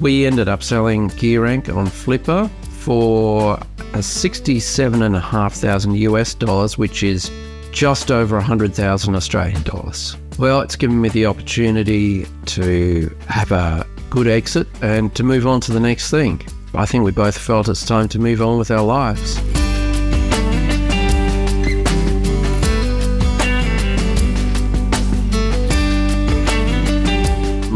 We ended up selling Gearank on Flippa for a sixty-seven and a half thousand US dollars, which is just over a hundred thousand Australian dollars. Well, it's given me the opportunity to have a good exit and to move on to the next thing. I think we both felt it's time to move on with our lives.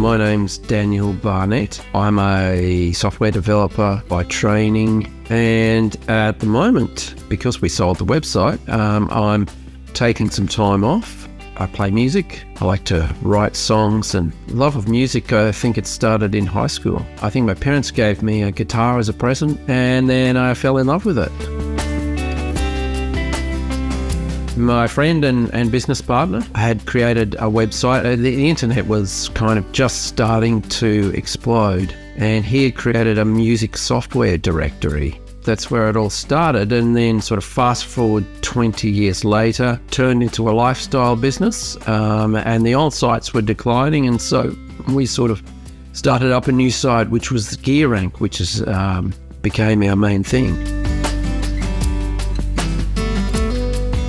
My name's Daniel Barnett. I'm a software developer by training, and at the moment, because we sold the website, um, I'm taking some time off. I play music. I like to write songs and love of music. I think it started in high school. I think my parents gave me a guitar as a present, and then I fell in love with it. My friend and, and business partner had created a website. Uh, The, the internet was kind of just starting to explode, and he had created a music software directory. That's where it all started, and then sort of fast forward 20 years later, turned into a lifestyle business, um, and the old sites were declining, and so we sort of started up a new site, which was Gearank, which is um, became our main thing.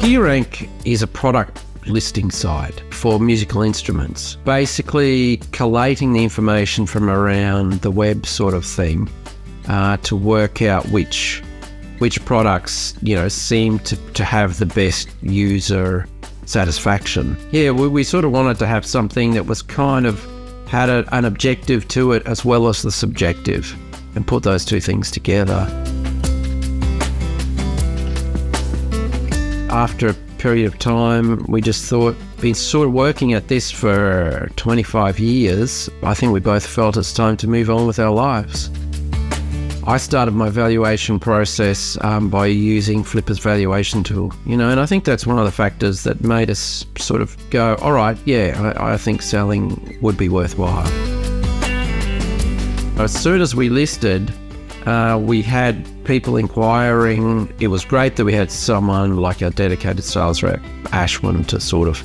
Gearank is a product listing site for musical instruments, basically collating the information from around the web sort of thing uh, to work out which which products you know seem to, to have the best user satisfaction. Yeah, we, we sort of wanted to have something that was kind of had a, an objective to it as well as the subjective and put those two things together. After a period of time, we just thought, been sort of working at this for 25 years, I think we both felt it's time to move on with our lives. I started my valuation process um, by using Flippa's valuation tool, you know, and I think that's one of the factors that made us sort of go, all right, yeah, I, I think selling would be worthwhile. As soon as we listed, uh, we had people inquiring. It was great that we had someone like our dedicated sales rep, Ashwin, to sort of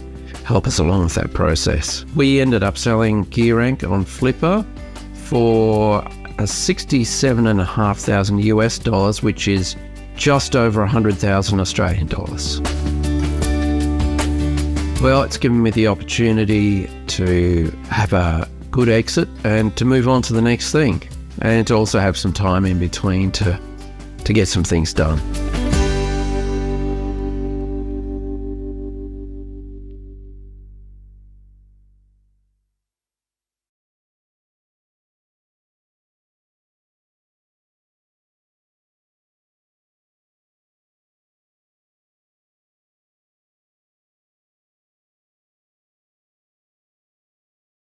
help us along with that process. We ended up selling Gearank on Flippa for a sixty-seven and a half thousand US dollars, which is just over a hundred thousand Australian dollars. Well, it's given me the opportunity to have a good exit and to move on to the next thing, and to also have some time in between to to get some things done.